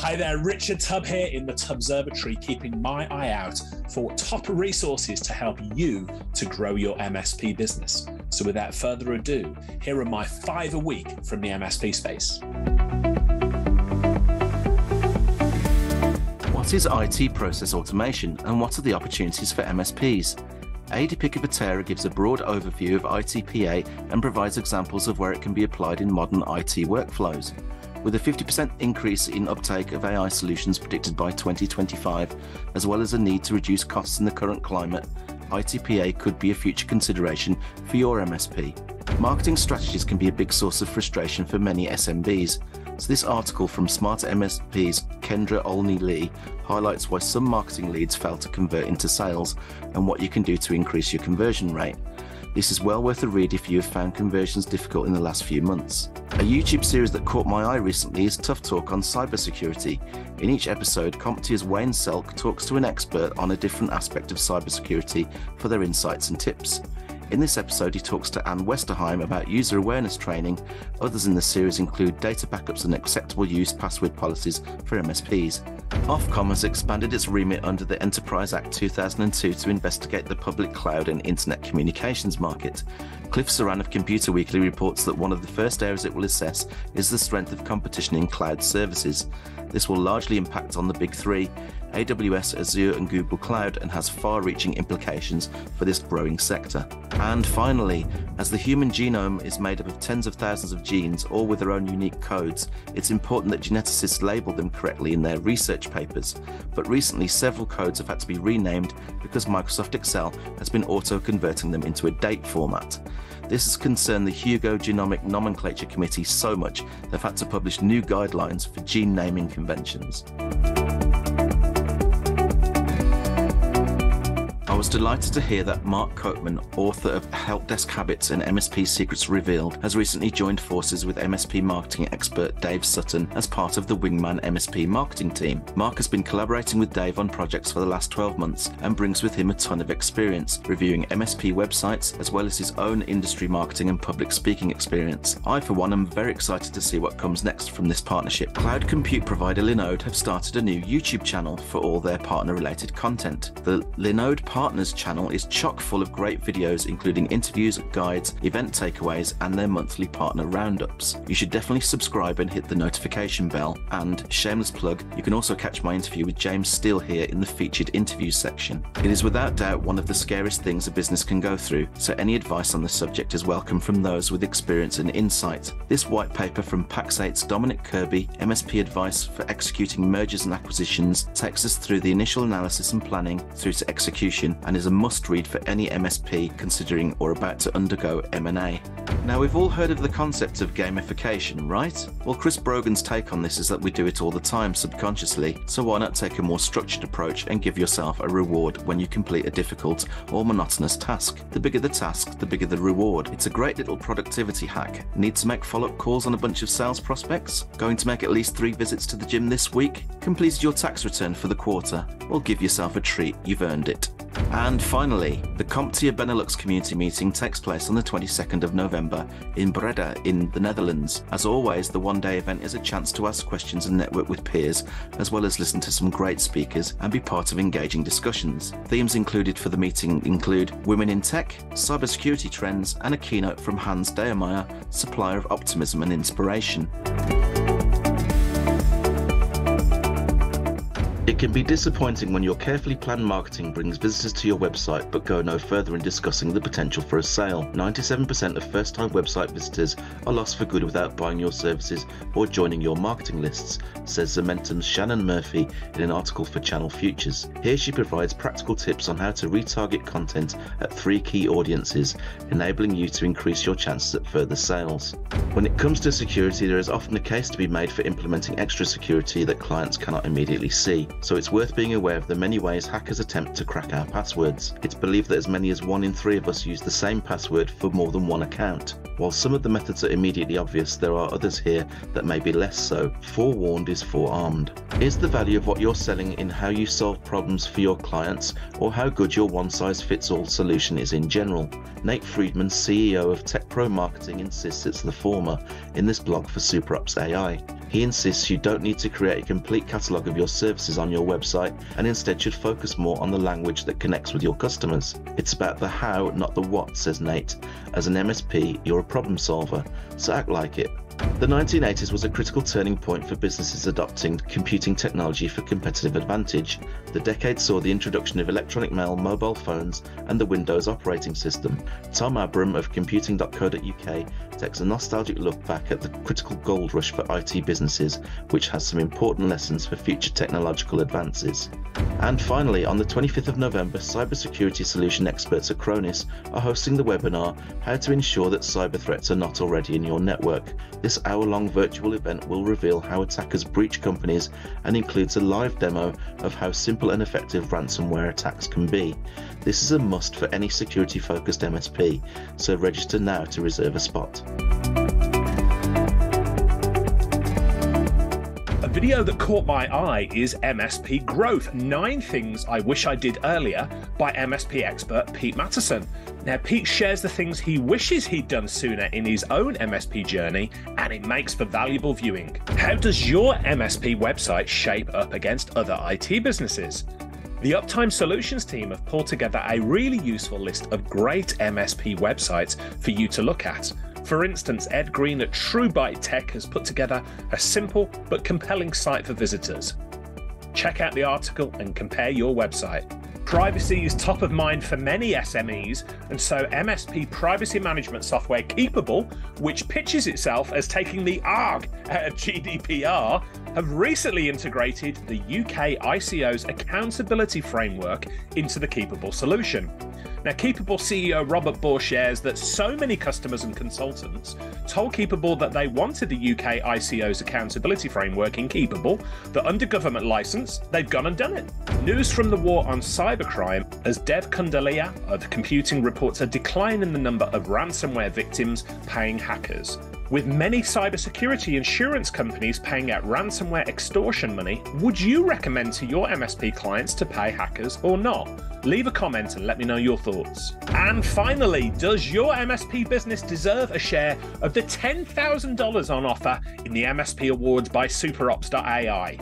Hi there, Richard Tubb here in the Tubbservatory, keeping my eye out for top resources to help you to grow your MSP business. So, without further ado, here are my five a week from the MSP space. What is IT process automation and what are the opportunities for MSPs? ADP Capitera gives a broad overview of ITPA and provides examples of where it can be applied in modern IT workflows. With a 50% increase in uptake of AI solutions predicted by 2025, as well as a need to reduce costs in the current climate, ITPA could be a future consideration for your MSP. Marketing strategies can be a big source of frustration for many SMBs. So, this article from Smart MSP's Kendra Olney Lee highlights why some marketing leads fail to convert into sales and what you can do to increase your conversion rate. This is well worth a read if you have found conversions difficult in the last few months. A YouTube series that caught my eye recently is Tough Talk on cybersecurity. In each episode, CompTIA's Wayne Selk talks to an expert on a different aspect of cybersecurity for their insights and tips. In this episode, he talks to Anne Westerheim about user awareness training. Others in the series include data backups and acceptable use password policies for MSPs. Ofcom has expanded its remit under the Enterprise Act 2002 to investigate the public cloud and internet communications market. Cliff Saran of Computer Weekly reports that one of the first areas it will assess is the strength of competition in cloud services. This will largely impact on the big three AWS, Azure, and Google Cloud, and has far reaching implications for this growing sector. And finally, as the human genome is made up of tens of thousands of genes, all with their own unique codes, it's important that geneticists label them correctly in their research papers. But recently, several codes have had to be renamed because Microsoft Excel has been auto converting them into a date format. This has concerned the Hugo Genomic Nomenclature Committee so much they've had to publish new guidelines for gene naming conventions. Was delighted to hear that Mark Copeman, author of Help Desk Habits and MSP Secrets Revealed, has recently joined forces with MSP marketing expert Dave Sutton as part of the Wingman MSP marketing team. Mark has been collaborating with Dave on projects for the last 12 months and brings with him a ton of experience reviewing MSP websites as well as his own industry marketing and public speaking experience. I, for one, am very excited to see what comes next from this partnership. Cloud compute provider Linode have started a new YouTube channel for all their partner related content. The Linode Partner Partners channel is chock full of great videos, including interviews, guides, event takeaways, and their monthly partner roundups. You should definitely subscribe and hit the notification bell. And, shameless plug, you can also catch my interview with James Steele here in the featured interviews section. It is without doubt one of the scariest things a business can go through, so any advice on the subject is welcome from those with experience and insight. This white paper from Pax8's Dominic Kirby, MSP Advice for Executing Mergers and Acquisitions, takes us through the initial analysis and planning through to execution and is a must read for any MSP considering or about to undergo M&A. Now we've all heard of the concept of gamification, right? Well, Chris Brogan's take on this is that we do it all the time subconsciously, so why not take a more structured approach and give yourself a reward when you complete a difficult or monotonous task? The bigger the task, the bigger the reward. It's a great little productivity hack. Need to make follow-up calls on a bunch of sales prospects? Going to make at least three visits to the gym this week? Completed your tax return for the quarter? Well, give yourself a treat, you've earned it. And finally, the CompTIA Benelux community meeting takes place on the 22nd of November in Breda in the Netherlands. As always, the one day event is a chance to ask questions and network with peers, as well as listen to some great speakers and be part of engaging discussions. Themes included for the meeting include women in tech, cybersecurity trends, and a keynote from Hans Deyemeyer, supplier of optimism and inspiration. Can be disappointing when your carefully planned marketing brings visitors to your website but go no further in discussing the potential for a sale. 97% of first time website visitors are lost for good without buying your services or joining your marketing lists, says Zomentum's Shannon Murphy in an article for Channel Futures. Here she provides practical tips on how to retarget content at three key audiences, enabling you to increase your chances at further sales. When it comes to security, there is often a case to be made for implementing extra security that clients cannot immediately see so it's worth being aware of the many ways hackers attempt to crack our passwords. It's believed that as many as one in three of us use the same password for more than one account. While some of the methods are immediately obvious, there are others here that may be less so. Forewarned is forearmed. Is the value of what you're selling in how you solve problems for your clients or how good your one size fits all solution is in general? Nate Freedman, CEO of TechPro Marketing, insists it's the former in this blog for SuperOps AI. He insists you don't need to create a complete catalogue of your services on your website and instead should focus more on the language that connects with your customers. It's about the how, not the what, says Nate. As an MSP, you're a problem solver, so act like it. The 1980s was a critical turning point for businesses adopting computing technology for competitive advantage. The decade saw the introduction of electronic mail, mobile phones, and the Windows operating system. Tom Abram of computing.co.uk takes a nostalgic look back at the critical gold rush for IT businesses, which has some important lessons for future technological advances. And finally, on the 25th of November, cybersecurity solution experts at Acronis are hosting the webinar How to Ensure That Cyber Threats Are Not Already in Your Network. This hour long virtual event will reveal how attackers breach companies and includes a live demo of how simple and effective ransomware attacks can be. This is a must for any security focused MSP, so register now to reserve a spot. A video that caught my eye is MSP Growth Nine Things I Wish I Did Earlier by MSP expert Pete Matheson. Now, Pete shares the things he wishes he'd done sooner in his own MSP journey, and it makes for valuable viewing. How does your MSP website shape up against other IT businesses? The Uptime Solutions team have pulled together a really useful list of great MSP websites for you to look at. For instance, Ed Green at TrueByte Tech has put together a simple but compelling site for visitors. Check out the article and compare your website. Privacy is top of mind for many SMEs, and so MSP privacy management software Keepabl, which pitches itself as taking the ARG out of GDPR, have recently integrated the UK ICO's accountability framework into the Keepabl solution. Now, Keepabl CEO Robert Baugh shares that so many customers and consultants told Keepabl that they wanted the UK ICO's accountability framework in Keepabl, that under government license, they've gone and done it. News from the war on cybercrime as Dev Kundaliya of Computing reports a decline in the number of ransomware victims paying hackers. With many cybersecurity insurance companies paying out ransomware extortion money, would you recommend to your MSP clients to pay hackers or not? Leave a comment and let me know your thoughts. And finally, does your MSP business deserve a share of the $10,000 on offer in the MSP Awards by SuperOps.ai?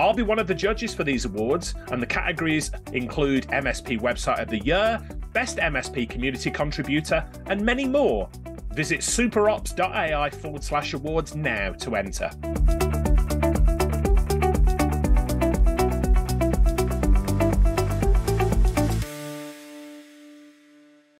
I'll be one of the judges for these awards, and the categories include MSP Website of the Year, Best MSP Community Contributor, and many more. Visit superops.ai forward slash awards now to enter.